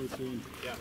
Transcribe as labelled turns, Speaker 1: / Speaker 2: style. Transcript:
Speaker 1: Yeah.